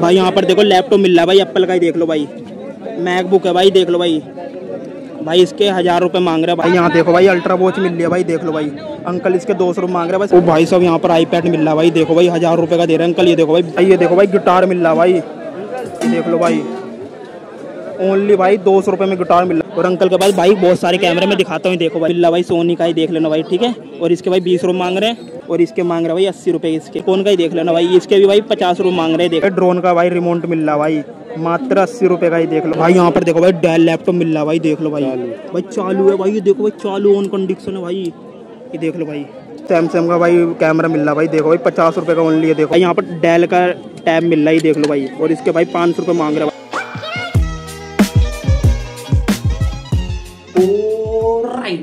भाई, यहाँ पर देखो लैपटॉप मिल रहा है भाई एप्पल का ही देख लो भाई। मैकबुक है भाई, देख लो भाई। भाई, इसके हज़ार रुपये मांग रहे भाई। यहाँ देखो भाई अल्ट्रा वॉच मिल रही है भाई, देख लो भाई। अंकल, इसके दो सौ रुपये मांग रहे भाई। वो भाई साहब, यहाँ पर आईपैड मिल रहा है भाई, देखो भाई, हज़ार रुपये का दे रहे हैं अंकल। ये देखो भाई भाई ये देखो भाई गिटार मिल रहा है भाई। देख लो भाई। ओनली भाई दो सौ रुपये में गिटार मिल रहा है। और अंकल के पास भाई बहुत सारे कैमरे में दिखाता हूँ देखो भाई। मिल भाई सोनी का ही देख लेना भाई ठीक है? और इसके भाई बीस रुपये मांग रहे हैं। और इसके मांग रहे भाई अस्सी रुपये इसके। कौन का ही देख लेना भाई? इसके भी भाई पचास रुपये मांग रहे हैं देखो। ड्रोन का भाई रिमोट मिल रहा भाई। मात्र अस्सी रुपये का ही देख लो। भाई यहाँ पर देखो भाई डेल लैपटॉप मिल रहा भाई देख लो भाई। भाई चालू है भाई ये देखो भाई चालू ऑन कंडीशन है भाई। ये देख लो भाई। सैमसंग का भाई कैमरा मिल रहा भाई देखो भाई पचास रुपये का ओनली है देखो। यहाँ पर डेल का टैब मिल रहा है देख लो भाई। और इसके भाई पाँच सौ रुपये मांग रहे हैं।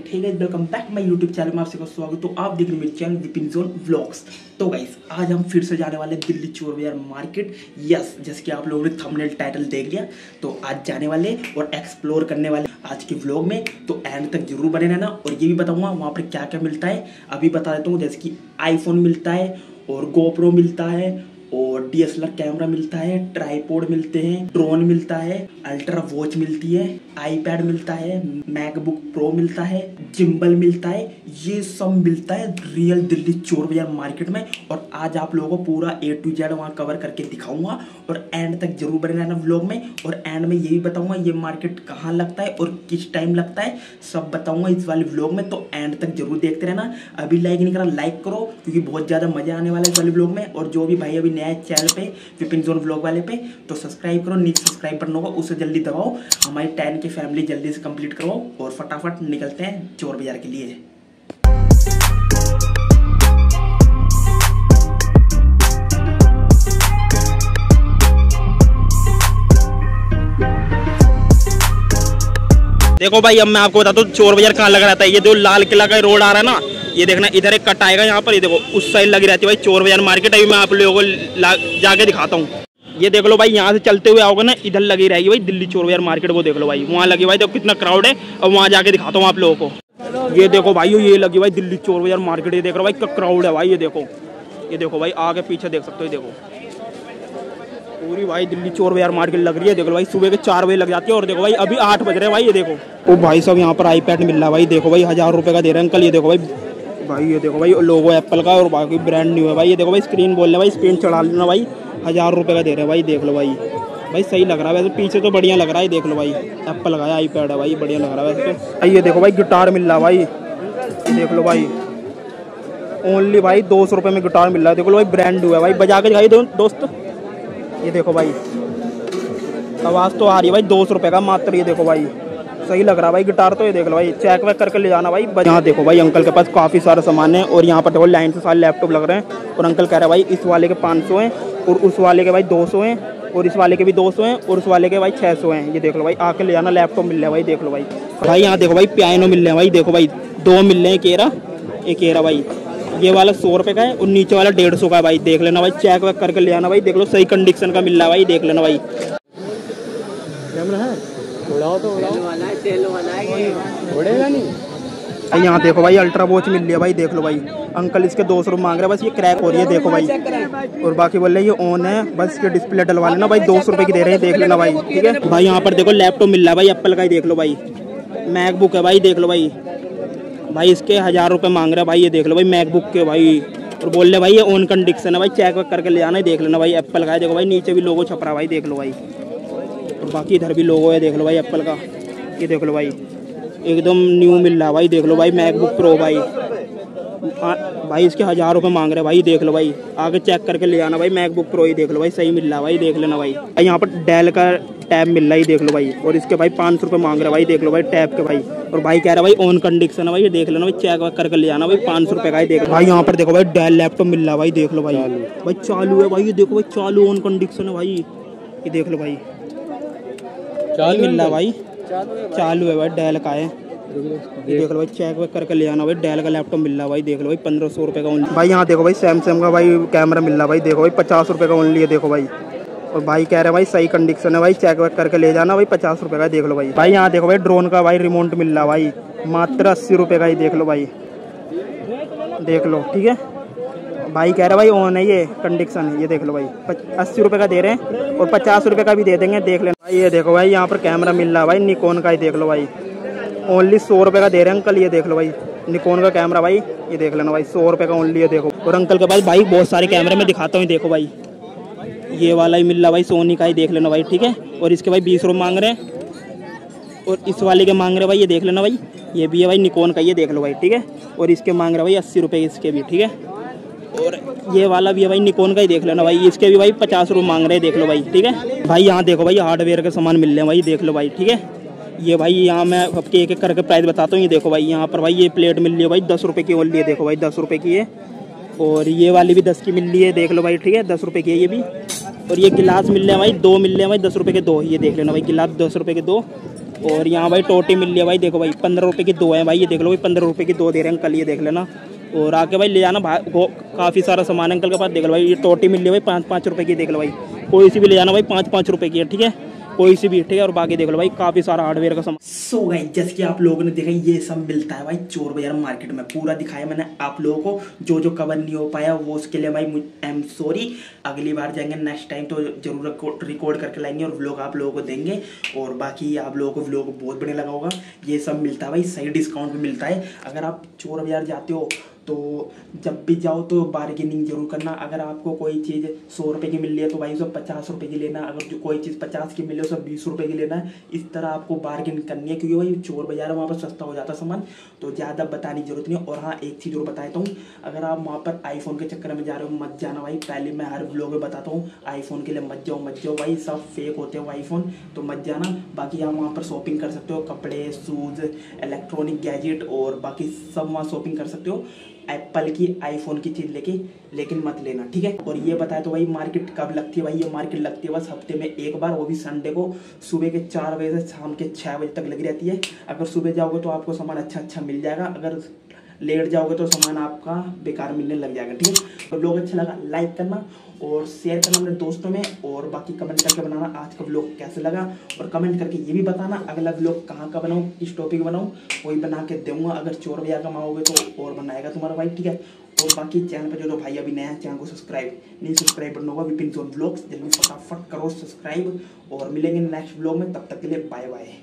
ठीक है। Welcome back my YouTube channel में आपसे स्वागत तो आप देख रहे मेरे चैनल विपिन जोन व्लॉग्स तो गाइस आज हम फिर से जाने वाले दिल्ली चोर बाज़ार मार्केट यस जैसे कि आप लोगों ने थंबनेल टाइटल देख लिया तो आज जाने वाले और एक्सप्लोर करने वाले आज के व्लॉग में। तो एंड तक ज़रूर बने रहना और ये भी बताऊँगा वहाँ पर क्या क्या मिलता है। अभी बता देता हूँ, जैसे कि आईफोन मिलता है और गोप्रो मिलता है और डीएसएलआर कैमरा मिलता है ट्राईपोड मिलते हैं ड्रोन मिलता है अल्ट्रा वॉच मिलती है आईपैड मिलता है मैकबुक प्रो मिलता है जिम्बल मिलता है, ये सब मिलता है रियल दिल्ली चोर बाज़ार मार्केट में। और आज आप लोगों को पूरा ए टू जेड वहाँ कवर करके दिखाऊँगा। और एंड तक ज़रूर बने रहना व्लॉग में। और एंड में ये भी बताऊँगा ये मार्केट कहाँ लगता है और किस टाइम लगता है। सब बताऊँगा इस वाले व्लॉग में। तो एंड तक ज़रूर देखते रहना। अभी लाइक नहीं करा लाइक करो, क्योंकि बहुत ज़्यादा मज़ा आने वाला है इस वाले व्लॉग में। और जो भी भाई अभी नया चैनल पे विपिन जोन व्लॉग वाले पे तो सब्सक्राइब करो नीचे सब्सक्राइब बटन होगा, उसे जल्दी दबाओ। हमारी टेन की फैमिली जल्दी से कंप्लीट करो और फटाफट निकलते हैं। चोर बाज़ार के लिए। देखो भाई, अब मैं आपको बताता हूँ, चोर बाज़ार कहाँ लगा रहता है। ये जो लाल किला का रोड आ रहा है ना, ये देखना, इधर एक कट आएगा यहाँ पर। ये देखो, उस साइड लगी रहती है भाई, चोर बाज़ार मार्केट अभी मैं आप लोगों को जाके दिखाता हूँ। ये देख लो भाई, यहाँ से चलते हुए आओगे ना, इधर लगी रहेगी भाई, दिल्ली चोर बाज़ार मार्केट वो देख लो भाई। वहाँ लगी भाई, देखो कितना क्राउड है। और वहाँ जाके दिखाता हूँ आप लोगों को। ये देखो भाई, ये लगी भाई दिल्ली चोर बाज़ार मार्केट, ये देख रहा भाई, क्या क्राउड है भाई, ये देखो। ये देखो भाई, आगे पीछे देख सकते हो, ये देखो। पूरी भाई दिल्ली चोर बाज़ार मार्केट लग रही है, देखो भाई, सुबह के चार बजे लग जाती है और देखो भाई, अभी आठ बज रहे हैं भाई, ये देखो। ओ भाई साहब, यहाँ पर आईपैड मिल रहा है भाई, देखो भाई, हज़ार रुपए का दे रहे हैं अंकल, ये देखो भाई। भाई, ये देखो भाई लोगो एप्पल का और बाकी ब्रांड न्यू है भाई, ये देखो भाई स्क्रीन बोल रहे भाई स्क्रीन चढ़ा लेना भाई, हज़ार रुपये का दे रहे हैं भाई, देख लो भाई। भाई, सही लग रहा है। वैसे पीछे तो बढ़िया लग रहा है, देख लो भाई। एप्पल लगाया आई पैड है भाई, बढ़िया लग रहा है वैसे तो। ये देखो भाई गिटार मिल रहा भाई। देख लो भाई। ओनली भाई दो सौ रुपये में गिटार मिल रहा है। देखो लो भाई ब्रांड न्यू है भाई। बजा के दिखाई दो दोस्त। ये देखो भाई। आवाज़ तो आ रही है भाई, दो सौ रुपये का मात्र, ये देखो भाई। सही लग रहा है भाई गिटार तो ये देख लो भाई। चेक वेक करके ले जाना भाई। यहाँ देखो भाई अंकल के पास काफ़ी सारा सामान है और यहाँ पर देखो लाइन से सारे लैपटॉप लग रहे हैं। और अंकल कह रहे हैं भाई, इस वाले के पाँच सौ हैं और उस वाले के भाई दो सौ हैं। और इस वाले के भी दो सौ हैं और उस वाले के भाई छः सौ हैं। ये देख लो भाई आके ले जाना लैपटॉप मिल रहा है भाई देख लो भाई। भाई यहाँ देखो भाई पियानो मिल रहे हैं भाई देखो भाई दो मिल रहे हैं केरा एक केरा भाई। ये वाला सौ रुपये का है और नीचे वाला डेढ़ सौ का है भाई देख लेना भाई चेक वेक करके ले आना भाई देख लो सही कंडीशन का मिल रहा है भाई देख लेना भाई। कैमरा है? उड़ाओ तो उड़ेगा नहीं। यहाँ देखो भाई अल्ट्रा वॉच मिल रही है भाई, देख लो भाई। अंकल इसके दो सौ मांग रहे हैं, बस ये क्रैक हो रही है, देखो भाई। और बाकी बोल रहे ये ऑन है, बस इसके डिस्प्ले डलवा लेना भाई, दो सौ रुपये की दे रहे हैं, देख लेना भाई, ठीक है? भाई, यहाँ पर देखो लैपटॉप मिल रहा है भाई एप्पल का ही देख लो भाई। मैकबुक है भाई, देख लो भाई। भाई, इसके हज़ार रुपये मांग रहे हैं भाई, ये देख लो भाई मैकबुक के भाई। और बोल रहे भाई, ये ऑन कंडीशन है भाई चेक वेक करके ले है देख लेना भाई एप्पल का है, देखो भाई, नीचे भी लोगो छप रहा है भाई, देख लो भाई। और बाकी इधर भी लोगो है, देख लो भाई एप्पल का। ये देख लो भाई। एकदम न्यू मिल रहा है भाई देख लो भाई मैकबुक प्रो भाई। आ, भाई इसके हज़ार रुपये मांग रहे हैं भाई देख लो भाई। आगे चेक करके ले आना भाई मैकबुक प्रो ही देख लो भाई सही मिल रहा भाई देख लेना भाई। यहाँ पर डेल का टैब मिल रहा है देख लो भाई। और इसके भाई पाँच सौ रुपये मांग रहे भाई देख लो भाई टैब के भाई। और भाई कह रहा भाई ऑन कंडीशन है भाई देख लेना भाई चेक वेक करके ले आना भाई पाँच सौ रुपये का ही देख भाई यहाँ पर देखो भाई डेल लैपटॉप मिल रहा भाई देख लो भाई। भाई चालू है भाई ये देखो भाई चालू ऑन कंडीशन है भाई। ये देख लो भाई। चालू मिल रहा भाई। चालू है भाई। डेल का है। देख लो भाई चेक वेक करके ले आना भाई डेल का लैपटॉप मिल रहा भाई देख लो भाई पंद्रह सौ रुपये का ओनली भाई यहाँ देखो भाई सैमसंग का भाई कैमरा मिल रहा भाई देखो भाई पचास रुपये का ओनली है देखो भाई। और भाई कह रहे हैं भाई सही कंडीशन है भाई चेक वेक करके ले जाना भाई पचास रुपये का देख लो भाई। भाई यहाँ देखो भाई ड्रोन का भाई रिमोट मिल रहा भाई मात्र अस्सी रुपये का ही देख लो भाई। देख लो ठीक है? भाई कह रहे भाई ऑन है ये कंडीशन ये देख लो भाई। अस्सी रुपये का दे रहे हैं और पचास रुपये का भी दे देंगे, देख लेना। भाई, ये देखो भाई, यहाँ पर कैमरा मिल रहा है भाई निकोन का ही देख लो भाई। ओनली सौ रुपये का दे रहे हैं अंकल ये देख लो भाई। निकोन का कैमरा भाई, ये देख लेना भाई, सौ रुपये का ओनली ये देखो। और अंकल के पास भाई, बहुत सारे कैमरे में दिखाता हूँ देखो भाई। ये वाला ही मिल रहा भाई सोनी का ही देख लेना भाई, ठीक है? और इसके भाई बीस रुपये मांग रहे हैं। और इस वाले के मांग रहे भाई, ये देख लेना भाई। ये भी है भाई निकोन का ये देख लो भाई, ठीक है? और इसके मांग रहे भाई, अस्सी रुपये इसके भी, ठीक है? और ये वाला भी है भाई निकोन का ही देख लेना भाई। इसके भी भाई पचास रुपये मांग रहे हैं, देख लो भाई, ठीक है? भाई, यहाँ देखो भाई हार्डवेयर के सामान मिल रहे हैं भाई, देख लो भाई, ठीक है? ये भाई, यहाँ मैं आपके एक एक करके प्राइस बताता हूँ, ये देखो भाई, यहाँ पर भाई, ये प्लेट मिल रही है भाई, दस रुपये की ओनली है देखो भाई, दस रुपये की है। और ये वाली भी दस की मिल रही है, देख लो भाई, ठीक है? दस रुपये की है ये भी। और ये गिलास मिल रहे हैं भाई, दो मिल रहे हैं भाई, दस रुपये के दो, ये देख लेना भाई, गिलास दस रुपये के दो। और यहाँ भाई, टोटी मिल रही है भाई, देखो भाई, पंद्रह रुपये की दो है भाई, ये देख लो भाई, पंद्रह रुपये की दो दे रहे हैं कल ये देख लेना। और आके भाई ले जाना काफ़ी सारा सामान अंकल के पास, देख लो भाई, ये टोटी मिल रही भाई, पाँच पाँच रुपये की देख लो भाई। कोई सी भी ले जाना भाई, पाँच पाँच रुपये की है, ठीक है? कोई सी भी, ठीक है? और बाकी देख लो भाई, काफ़ी सारा हार्डवेयर का सामान। सो गई जैसे कि आप लोगों ने देखा, ये सब मिलता है भाई चोर बाज़ार मार्केट में। पूरा दिखाया मैंने आप लोगों को, जो जो कवर नहीं हो पाया, वो उसके लिए भाई आई एम सॉरी अगली बार जाएँगे नेक्स्ट टाइम तो ज़रूर रिकॉर्ड करके लाएँगे और व्लॉग आप लोगों को देंगे। और बाकी आप लोगों को व्लॉग बहुत बढ़िया लगा होगा। ये सब मिलता है भाई, सही डिस्काउंट भी मिलता है। अगर आप चोर बाज़ार जाते हो तो जब भी जाओ तो बार्गेनिंग ज़रूर करना। अगर आपको कोई चीज़ सौ रुपये की मिल रही है तो भाई उसे पचास रुपये की लेना। अगर जो कोई चीज़ पचास की मिले उसे बीस रुपये की लेना। है इस तरह आपको बार्गेन करनी है, क्योंकि भाई चोर बाज़ार वहाँ पर सस्ता हो जाता सामान। तो ज़्यादा बताने की ज़रूरत नहीं और हाँ एक चीज़ और बताता हूँ। अगर आप वहाँ पर आईफोन के चक्कर में जा रहे हो, मत जाना भाई। पहले मैं हर ब्लॉग में बताता हूँ। आईफोन के लिए मत जाओ मत जाओ भाई। सब फेक होते हो आईफोन तो मत जाना। बाकी आप वहाँ पर शॉपिंग कर सकते हो। कपड़े शूज़ इलेक्ट्रॉनिक गैजेट और बाकी सब वहाँ शॉपिंग कर सकते हो। एप्पल की आईफोन की चीज़ लेके, लेकिन मत लेना, ठीक है? और ये बताया तो भाई मार्केट कब लगती है भाई? ये मार्केट लगती है बस हफ़्ते में एक बार, वो भी संडे को सुबह के चार बजे से शाम के छह बजे तक लगी रहती है। अगर सुबह जाओगे तो आपको सामान अच्छा अच्छा मिल जाएगा। अगर लेट जाओगे तो सामान आपका बेकार मिलने लग जाएगा, ठीक है? तो ब्लॉग अच्छा लगा लाइक करना और शेयर करना अपने दोस्तों में और बाकी कमेंट करके बनाना आज का ब्लॉग कैसे लगा और कमेंट करके ये भी बताना अगला ब्लॉग कहाँ का बनाऊँ, किस टॉपिक बनाऊँ, वही बना के दूँगा। अगर चोर भैया कमाओगे तो और बनाएगा तुम्हारा भाई, ठीक है? और बाकी चैनल पर जो तो भाई अभी नया चैनल को सब्सक्राइब नहीं सब्सक्राइब करना होगा, विपिन जोन ब्लॉग्स जल्दी फटाफट करो सब्सक्राइब और मिलेंगे नेक्स्ट ब्लॉग में, तब तक के लिए बाय बाय